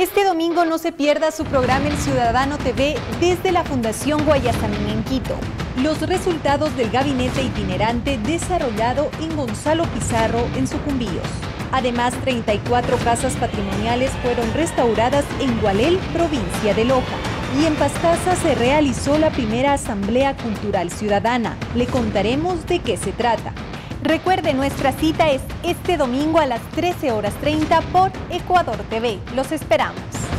Este domingo no se pierda su programa El Ciudadano TV desde la Fundación Guayasamín en Quito. Los resultados del gabinete itinerante desarrollado en Gonzalo Pizarro en Sucumbíos. Además, 34 casas patrimoniales fueron restauradas en Gualel, provincia de Loja. Y en Pastaza se realizó la primera Asamblea Cultural Ciudadana. Le contaremos de qué se trata. Recuerde, nuestra cita es este domingo a las 13 horas 30 por Ecuador TV. Los esperamos.